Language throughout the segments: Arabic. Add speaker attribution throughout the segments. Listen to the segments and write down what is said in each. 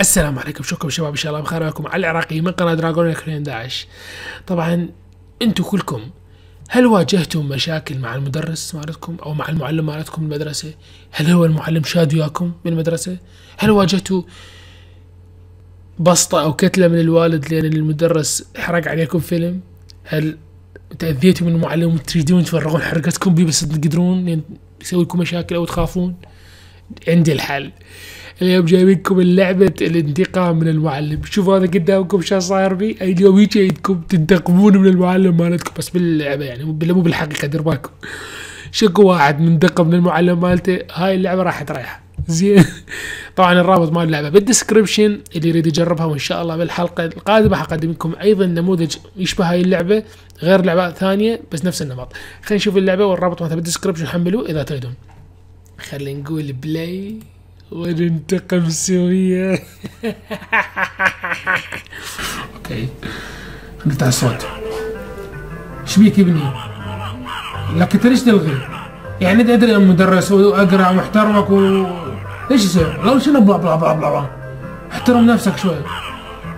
Speaker 1: السلام عليكم شكرا شباب إن شاء الله بخير معكم علي العراقي من قناة دراجون 2011 طبعا أنتم كلكم هل واجهتم مشاكل مع المدرس مالتكم أو مع المعلم مالتكم بالمدرسة؟ هل هو المعلم شاد وياكم بالمدرسة؟ هل واجهتوا بسطة أو كتلة من الوالد لأن المدرس حرق عليكم فيلم؟ هل تأذيتوا من المعلم وتريدون تفرغون حرقتكم بيه بس تقدرون يسوي لكم مشاكل أو تخافون؟ عندي الحل. اليوم جايبينكم لعبة الانتقام من المعلم. شوفوا هذا قدامكم شو صاير بي اليوم يجي عندكم تنتقمون من المعلم مالتكم. بس باللعبة يعني مو بالحقيقة دير بالكم. شكو واحد منتقم من المعلم مالته. هاي اللعبة راح تريح زين. طبعا الرابط مال اللعبة بال description اللي يريد يجربها وإن شاء الله بالحلقة القادمة حقدم لكم أيضا نموذج يشبه هاي اللعبة غير لعبة ثانية بس نفس النمط. خلينا نشوف اللعبة والرابط مالتها بال description حملوه إذا تريدون. خلينا نقول play وننتقم سويا okay نفتح الصوت إيش بيك ابني؟ لك أنت ليش تلغي؟ يعني أنت أدري أنا مدرس وأقرأ ومحترمك و ليش يصير؟ لو شنو blah blah blah blah blah احترم نفسك شوي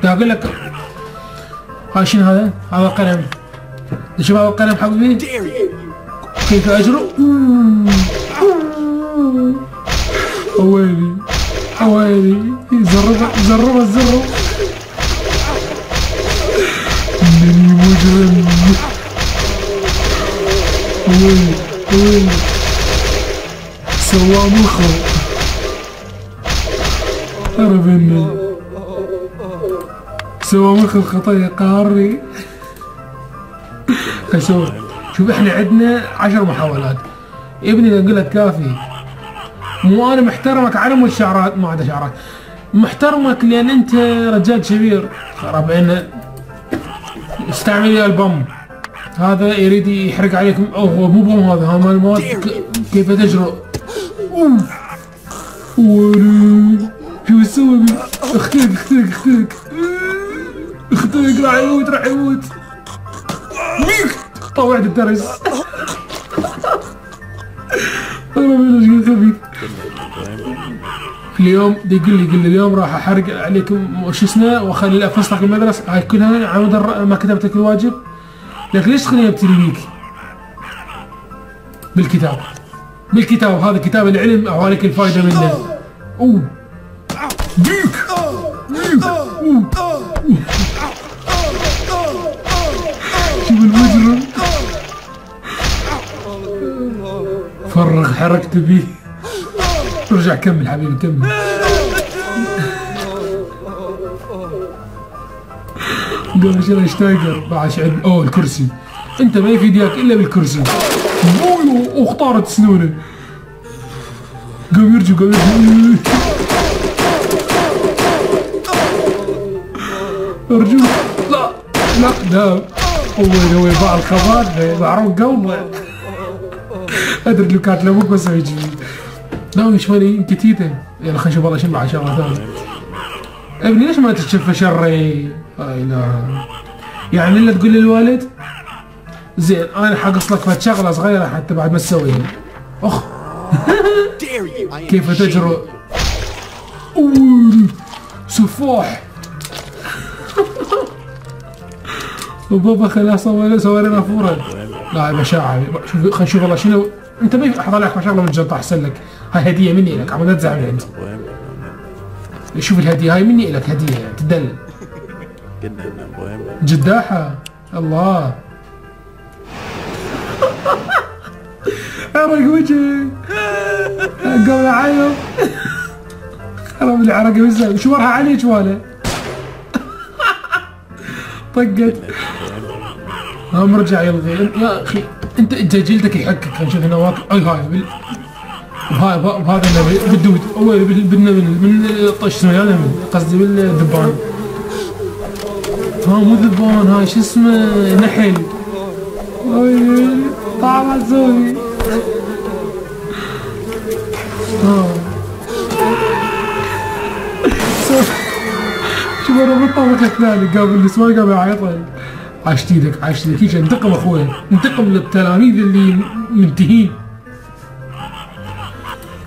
Speaker 1: أقول لك هاي شنو هذا؟ هذا قلم شوف هذا القلم حبيبي كيف اجره؟ حوالي حوالي زربها زربها الزرب إنني مجرم. حوالي حوالي. سوى مخه عرف انه سوى مخ الخطية قاري. خشوف شوف إحنا عندنا عشر محاولات. ابني أقول لك كافي. مو أنا محترمك على مو الشعرات ما عدا شعرات. محترمك لأن أنت رجال كبير. خرب عينه استعمل لي البم هذا يريد يحرق عليكم. أو هو مو بوم هذا هذا مال المواد كيف تجرؤ ولي شو تسوي أختك أختك أختك أختك راح يموت راح يموت. طوعت الدرس. والله من خبيث اليوم دي يقول لي يقول لي اليوم راح أحرق عليكم شو اسمه وأخلي افصلك المدرسة. هاي كلها عمود ما كتبت لك الواجب. لكن ليش تخليني ابتلي بيك؟ بالكتاب. بالكتاب. هذا كتاب العلم عليك الفائده منه. أوه. بيك. بيك. شوف المجرم فرغ حركت بيه ارجع كمل حبيبي كمل. قال شنو اشتايجر بعد عند أوه الكرسي. أنت ما يفيد اياك إلا بالكرسي. بويو واختارت سنونة. قام يرجع قام يرجع ارجوك لا لا لا. هو هو باع الخبر معروف قلبه أدري لو كانت لابوك بس يجي مالي انت تيتا يلا خلينا نشوف والله شنو بعد شغله ثانية ابني ليش ما تشوف شري؟ هاي لا يعني إلا تقول للوالد زين أنا حقص لك فد شغلة صغيرة حتى بعد ما تسويها. أخ. كيف تجرؤ؟ سفاح. وبابا خلاص سوى لنا فورا. لا بشاعة. شوف خلينا نشوف والله شنو انت ما احضر لك شغله من الجنطه أحسن لك. هاي هدية مني لك عم تزعل انت شوف الهدية هاي مني لك هدية يعني تدلل جداحة. الله. عرق وجهي قام يعيط خرب لي عرقي وزن. شو مرها عليك ولا طقت. قام رجع يلغي يا أخي أنت إنت جلدك يحكك خلينا نشوف هنا واقع. أي هاي بال... وهاي وهذا بالدود أول بالنمل من طش اسمه قصدي بالذبان. ها مو ذبان هاي شو اسمه؟ نحل. اي طعم تسوي شوف أنا بالطبق الثاني؟ قابل النسوان قام يعيط عاشت إيدك عاشت إيدك هيك انتقم أخوي. انتقم للتلاميذ اللي منتهين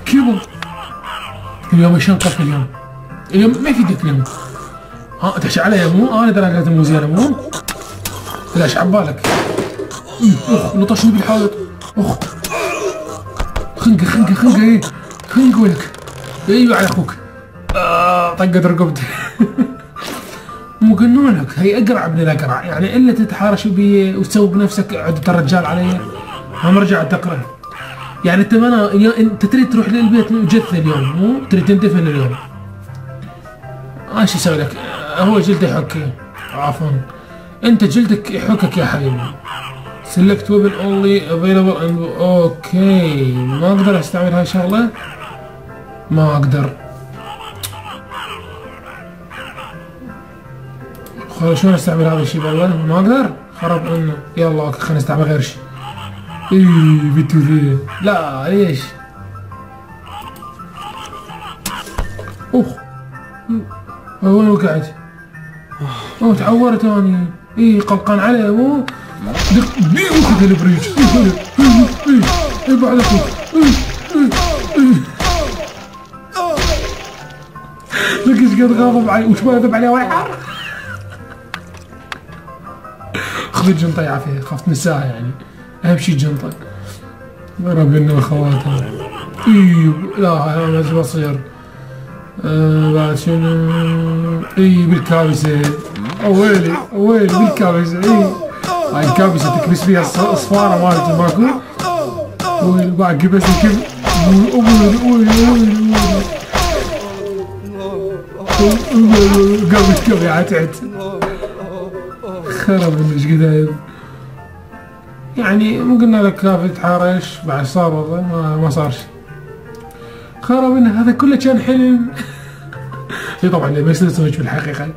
Speaker 1: كبر اليوم إيش نقف اليوم؟ اليوم ما يفيدك اليوم. ها تحشي علي مو؟ أنا درجات مو؟ زينه مو ليش عبالك أخ نطشني بالحائط أخ. خنقة خنقة خنقة إيه. خنقة ولك أيوه على أخوك. آه طقت رقبتي. مو قنونك هي أقرع ابن الأقرع. يعني إلا تتحارش بي وتسوي بنفسك عدة الرجال علي. هم رجع تقرأ. يعني أنت ما أنت تريد تروح للبيت جثه اليوم مو؟ تريد تندفن اليوم. إيش يسوي لك؟ هو جلده يحك. عفوا. أنت جلدك يحكك يا حبيبي. Weapon only available and okay. ما أقدر أستعمل هاي الشغلة؟ ما أقدر. خلاص شلون استعمل هذا الشيء؟ والله ما أقدر. خرب انه يلا أوكي خلينا نستعمل غير شيء. إي بيتو ذي لا ليش أوه وين وقعت؟ أوه تعورت اني إي قلقان علي مو دق بي البريج إي بعد أخوك. لك إيش قد غاضب علي. وش ما يذب عليه واحد. خذ الجنطة يا عافية خفت نساها يعني. أهم شي الجنطة رب إنه اخواتها اي لا هذا ما بصير آه بعد شنو؟ إي بالكابسة أويلي أويلي بالكابسة إي. هاي الكابسة تكبس فيها الصفارة مالتي ماكو. ويلي بعد كبس كيف أويلي أويلي أويلي قبل كبي عتعت. خرب إيش قد يعني قلنا لك كافي تحارش بعد صار ما, ما صار خرب انه هذا كله كان حلم في طبعا ما يصير في بالحقيقة.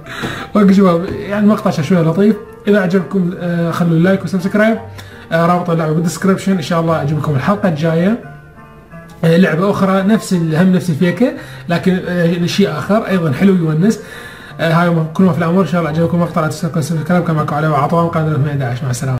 Speaker 1: أوكي شباب يعني مقطع شوي لطيف. إذا عجبكم آه، خلوا like و subscribe آه، رابط اللعبة بال description إن شاء الله عجبكم الحلقة الجاية. آه، لعبة أخرى نفس هم نفس الفكره لكن شيء آخر. أيضا حلو يونس. هاي كل ما في الامر إن شاء الله عجبكم المقطع لا تنسوا ال subscribe كان معكم علي وعطوان قادر 2011 مع السلامة.